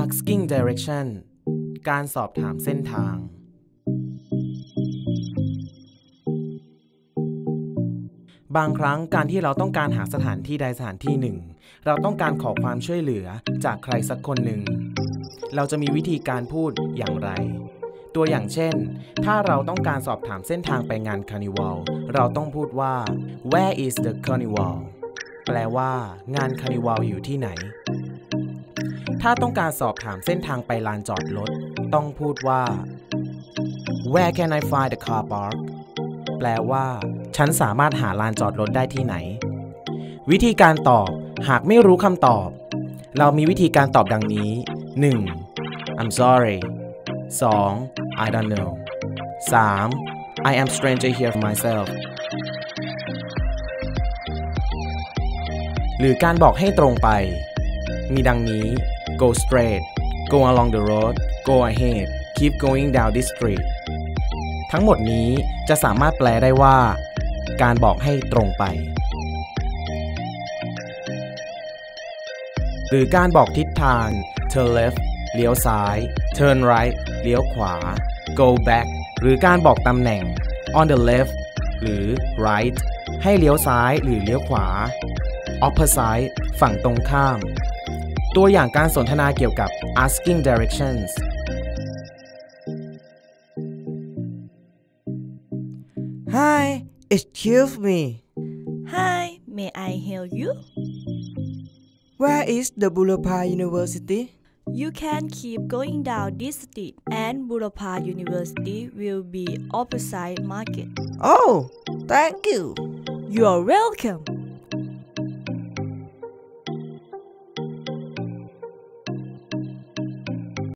asking direction การสอบถามเส้นทาง บางครั้งการที่เราต้องการหาสถานที่ใดสถานที่หนึ่ง เราต้องการขอความช่วยเหลือจากใครสักคนหนึ่ง เราจะมีวิธีการพูดอย่างไร ตัวอย่างเช่น ถ้าเราต้องการสอบถามเส้นทางไปงานคาร์นิวัลเราต้องพูดว่า where is the carnival แปลว่า งานคาร์นิวัลอยู่ที่ไหน ถ้าต้องการสอบถามเส้นทางไปลานจอดรถ ต้องพูดว่า where can I find the car park แปลว่า ฉันสามารถหาลานจอดรถได้ที่ไหน วิธีการตอบ หากไม่รู้คำตอบ เรามีวิธีการตอบดังนี้ 1. I'm sorry 2. I don't know 3. I am stranger here myself หรือการบอกให้ตรงไป มีดังนี้ go straight go along the road go ahead keep going down this street ทั้งหมดนี้จะสามารถแปลได้ว่า การบอกให้ตรงไป หรือการบอกทิศทาง turn left เลี้ยวซ้าย turn right เลี้ยวขวา go back หรือการบอกตำแหน่ง on the left หรือ right ให้เลี้ยวซ้ายหรือเลี้ยวขวา opposite ฝั่งตรงข้าม ตัวอย่างการสนทนาเกี่ยวกับ asking directions Hi, excuse me. Hi, may I help you? Where is the Boulevard University? You can keep going down this street and Burapha University will be opposite market. Oh, thank you. You're welcome.